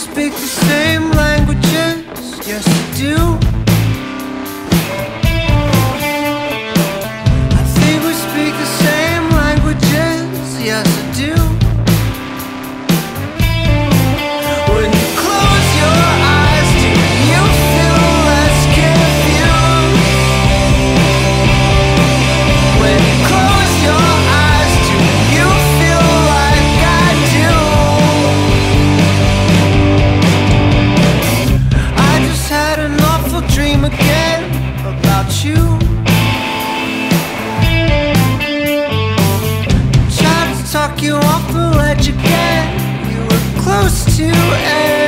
speak the same languages? Yes, I do. for what you get. You were close to it.